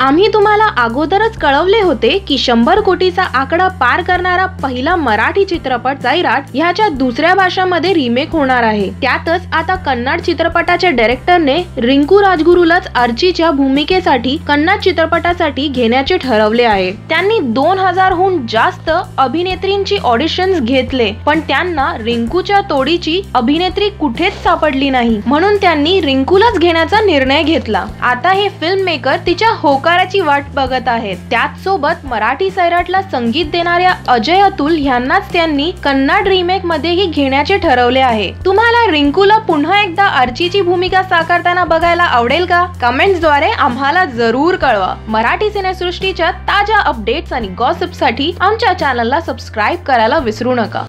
आम्ही तुम्हाला अगोदरच कळवले होते की शंभर कोटीचा आकडा पार करणारा पहिला मराठी चित्रपट जाहिरात ह्याच्या दुसऱ्या भाषामध्ये रिमेक होणार आहे. त्यातच आता कन्नड चित्रपटाच्या डायरेक्टरने रिंकू राजगुरूलाच अर्चीच्या भूमिकेसाठी कन्नड चित्रपटासाठी घेण्याचे ठरवले आहे. त्यांनी दोन हजारहून जास्त अभिनेत्रींची ऑडिशन्स घेतले पण त्यांना रिंकूच्या तोडीची अभिनेत्री कुठेच सापडली नाही. म्हणून त्यांनी रिंकूलाच घेण्याचा निर्णय घेतला. आता हे फिल्म मेकर तिच्या पुरस्काराची वाट बघत आहेत. त्याच सोबत मराठी सैराटला संगीत देणाऱ्या अजय अतुल यांनाच त्यांनी कन्नड रिमेक मध्येही घेण्याचे ठरवले आहे. तुम्हाला रिंकूला पुन्हा एकदा आर्चीची भूमिका साकारताना बघायला आवडेल का? कमेंट्सद्वारे आम्हाला जरूर कळवा. मराठी सिनेसृष्टीच्या ताज्या अपडेट्स आणि गॉसिपसाठी आमच्या चॅनलला सबस्क्राईब करायला विसरू नका.